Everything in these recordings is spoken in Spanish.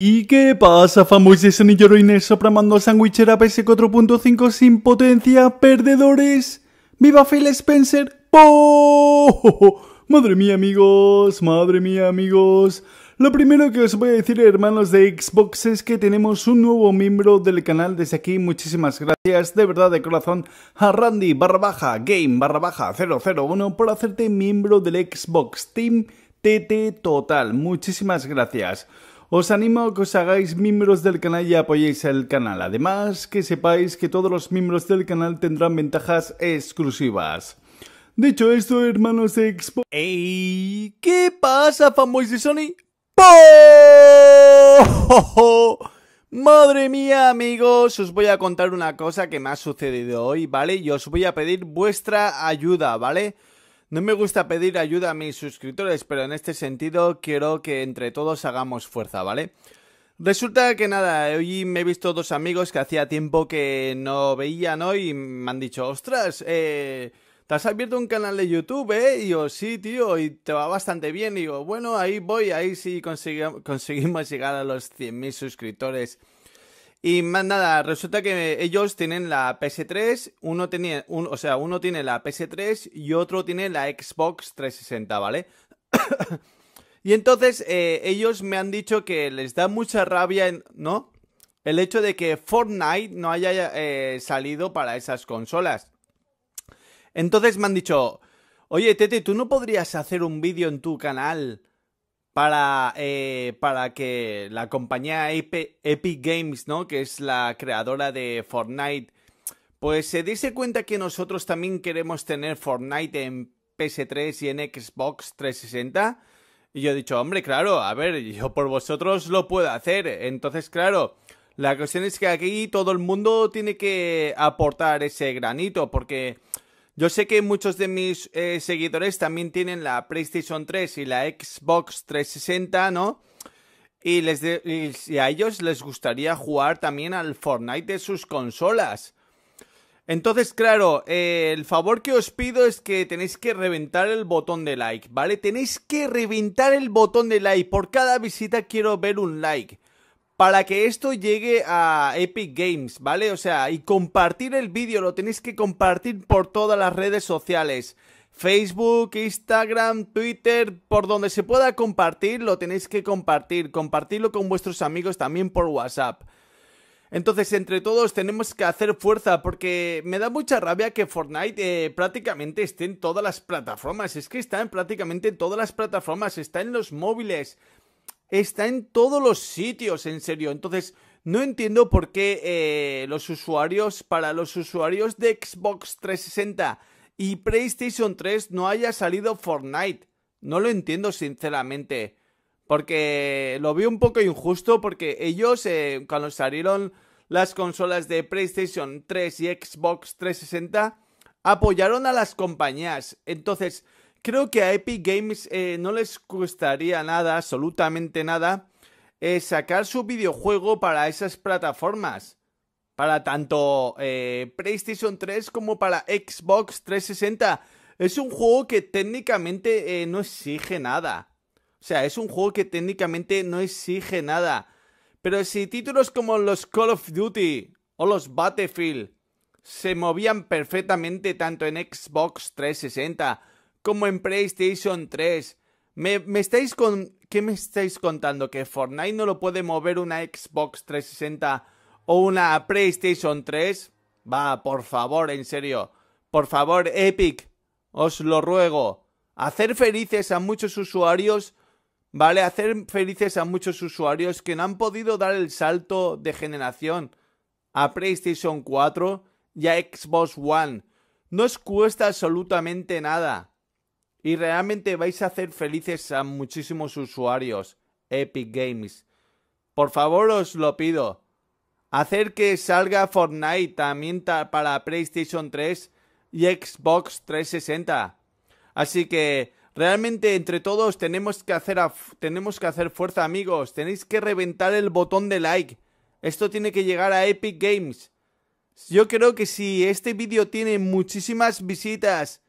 ¿Y qué pasa, famosos y heroines sopramando sandwichera PS 4.5 sin potencia, perdedores? ¡Viva Phil Spencer! ¡Oh! Madre mía, amigos, madre mía, amigos. Lo primero que os voy a decir, hermanos de Xbox, es que tenemos un nuevo miembro del canal. Desde aquí, muchísimas gracias, de verdad, de corazón, a Randy barra baja game barra baja 001 por hacerte miembro del Xbox Team TT Total. Muchísimas gracias. Os animo a que os hagáis miembros del canal y apoyéis el canal. Además, que sepáis que todos los miembros del canal tendrán ventajas exclusivas. Dicho esto, hermanos de Expo... ¡Ey! ¿Qué pasa, fanboys de Sony? Madre mía, amigos, os voy a contar una cosa que me ha sucedido hoy, ¿vale? Y os voy a pedir vuestra ayuda, ¿vale? No me gusta pedir ayuda a mis suscriptores, pero en este sentido quiero que entre todos hagamos fuerza, ¿vale? Resulta que nada, hoy me he visto dos amigos que hacía tiempo que no veían hoy y me han dicho, ostras, eh, te has abierto un canal de YouTube, ¿eh? Y yo, sí, tío, y te va bastante bien. Y digo, bueno, ahí voy, ahí sí conseguimos llegar a los 100.000 suscriptores. Y más nada, resulta que ellos tienen la PS3, uno tenía, o sea, uno tiene la PS3 y otro tiene la Xbox 360, ¿vale? y entonces eh, ellos me han dicho que les da mucha rabia, ¿no? El hecho de que Fortnite no haya eh, salido para esas consolas. Entonces me han dicho, oye Tete, ¿tú no podrías hacer un vídeo en tu canal para, eh, para que la compañía Epic Games, ¿no? Que es la creadora de Fortnite, pues se diese cuenta que nosotros también queremos tener Fortnite en PS3 y en Xbox 360. Y yo he dicho, hombre, claro, a ver, yo por vosotros lo puedo hacer. Entonces, claro, la cuestión es que aquí todo el mundo tiene que aportar ese granito, porque yo sé que muchos de mis eh, seguidores también tienen la PlayStation 3 y la Xbox 360, ¿no? Y, y a ellos les gustaría jugar también al Fortnite de sus consolas. Entonces, claro, eh, el favor que os pido es que tenéis que reventar el botón de like, ¿vale? Tenéis que reventar el botón de like. Por cada visita quiero ver un like para que esto llegue a Epic Games, ¿vale? O sea, y compartir el vídeo, lo tenéis que compartir por todas las redes sociales. Facebook, Instagram, Twitter, por donde se pueda compartir, lo tenéis que compartir. Compartirlo con vuestros amigos también por WhatsApp. Entonces, entre todos tenemos que hacer fuerza porque me da mucha rabia que Fortnite eh, prácticamente esté en todas las plataformas. Es que está en prácticamente todas las plataformas, está en los móviles, está en todos los sitios, en serio. Entonces, no entiendo por qué eh, los usuarios, para los usuarios de Xbox 360 y PlayStation 3 no haya salido Fortnite. No lo entiendo sinceramente. Porque lo veo un poco injusto porque ellos eh, cuando salieron las consolas de PlayStation 3 y Xbox 360 apoyaron a las compañías. Entonces, creo que a Epic Games eh, no les costaría nada, absolutamente nada, eh, sacar su videojuego para esas plataformas. Para tanto eh, PlayStation 3 como para Xbox 360. Es un juego que técnicamente no exige nada. O sea, es un juego que técnicamente no exige nada. Pero si títulos como los Call of Duty o los Battlefield se movían perfectamente tanto en Xbox 360 como en PlayStation 3. ¿Me, estáis con... ¿Qué me estáis contando? ¿Que Fortnite no lo puede mover una Xbox 360 o una PlayStation 3? Va, por favor, en serio. Por favor, Epic, os lo ruego. Hacer felices a muchos usuarios, ¿vale? Hacer felices a muchos usuarios que no han podido dar el salto de generación a PlayStation 4 y a Xbox One. No os cuesta absolutamente nada y realmente vais a hacer felices a muchísimos usuarios Epic Games. Por favor os lo pido. Hacer que salga Fortnite también para PlayStation 3 y Xbox 360. Así que realmente entre todos tenemos que hacer tenemos que hacer fuerza, amigos. Tenéis que reventar el botón de like. Esto tiene que llegar a Epic Games. Yo creo que si este vídeo tiene muchísimas visitas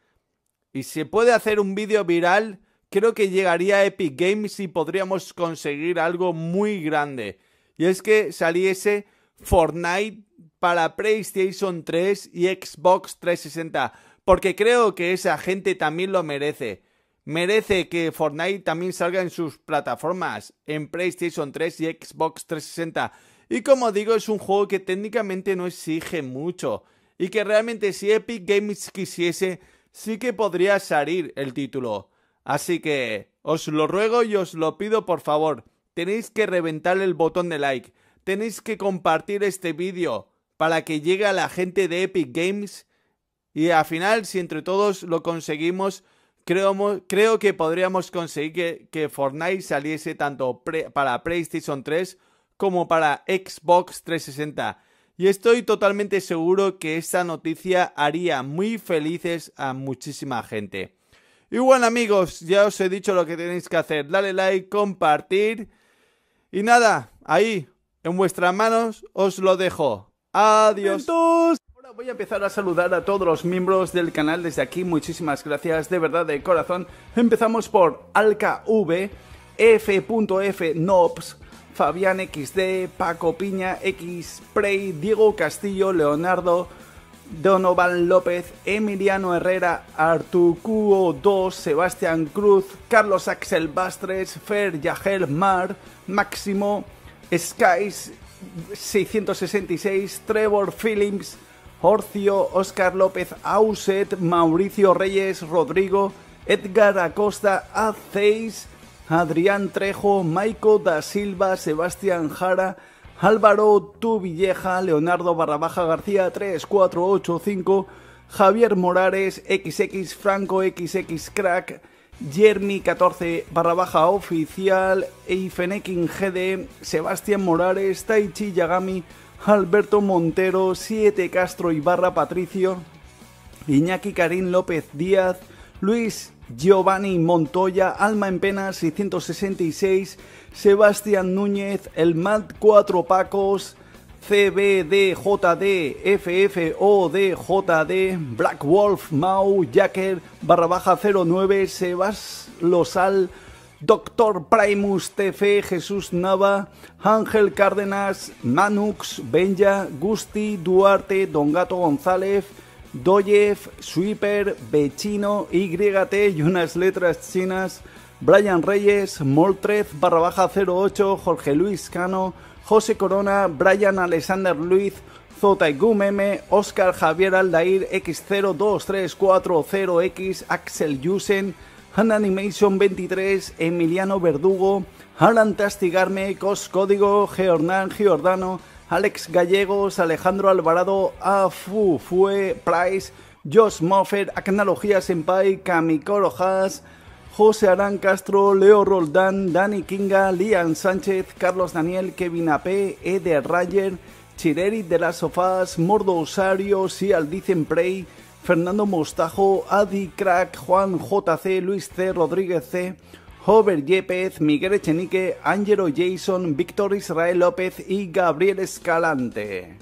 y se puede hacer un vídeo viral, creo que llegaría a Epic Games y podríamos conseguir algo muy grande. Y es que saliese Fortnite para PlayStation 3 y Xbox 360. Porque creo que esa gente también lo merece. Merece que Fortnite también salga en sus plataformas, en PlayStation 3 y Xbox 360. Y como digo, es un juego que técnicamente no exige mucho. Y que realmente si Epic Games quisiese, sí que podría salir el título. Así que os lo ruego y os lo pido por favor. Tenéis que reventar el botón de like. Tenéis que compartir este vídeo para que llegue a la gente de Epic Games. Y al final, si entre todos lo conseguimos, creo, que podríamos conseguir que, que Fortnite saliese tanto para PlayStation 3 como para Xbox 360. Y estoy totalmente seguro que esta noticia haría muy felices a muchísima gente. Y bueno amigos, ya os he dicho lo que tenéis que hacer. Dale like, compartir. Y nada, ahí, en vuestras manos, os lo dejo. Adiós. Ahora voy a empezar a saludar a todos los miembros del canal desde aquí. Muchísimas gracias, de verdad, de corazón. Empezamos por. Nobs, Fabián XD, Paco Piña, X Prey, Diego Castillo, Leonardo, Donovan López, Emiliano Herrera, Artucuo 2, Sebastián Cruz, Carlos Axel Bastres, Fer Yagel Mar, Máximo, Skies 666, Trevor Phillips, Horcio, Oscar López Auset, Mauricio Reyes, Rodrigo, Edgar Acosta, Aceis, Adrián Trejo, Maico da Silva, Sebastián Jara, Álvaro Tuvilleja, Leonardo Barrabaja García 3485, Javier Morales, XX Franco XX Crack, Jeremy 14 Barrabaja Oficial, Eifenekin GD, Sebastián Morales, Taichi Yagami, Alberto Montero, 7 Castro Ibarra Patricio, Iñaki Karim López Díaz, Luis Giovanni Montoya, Alma en Pena 666, Sebastián Núñez, El Mat 4 Pacos, CBDJD, FFODJD, Black Wolf, Mau, Jacker, barra baja 09, Sebas Losal, Doctor Primus TF, Jesús Nava, Ángel Cárdenas, Manux, Benja, Gusti, Duarte, Don Gato González, Doyev, Sweeper, Bechino, YT y unas letras chinas, Brian Reyes, Moltrez, barra baja 08, Jorge Luis Cano, José Corona, Brian Alexander Luis, Zotaigumeme, Oscar Javier Aldair, X02340X, Axel Yusen, Han Animation 23, Emiliano Verdugo, Alan Tastigarme, Cos Código, Geornan Giordano, Alex Gallegos, Alejandro Alvarado, Afu Fue, Price, Josh Moffett, Acnología Senpai, Kamikoro Haas, José Arán Castro, Leo Roldán, Dani Kinga, Lian Sánchez, Carlos Daniel, Kevin AP, Eder Rayer, Chireri de las Sofás, Mordo Osario, Sial Dicen Prey, Fernando Mostajo, Adi Crack, Juan JC, Luis C, Rodríguez C, Hover Yepez, Miguel Echenique, Angelo Jason, Víctor Israel López y Gabriel Escalante.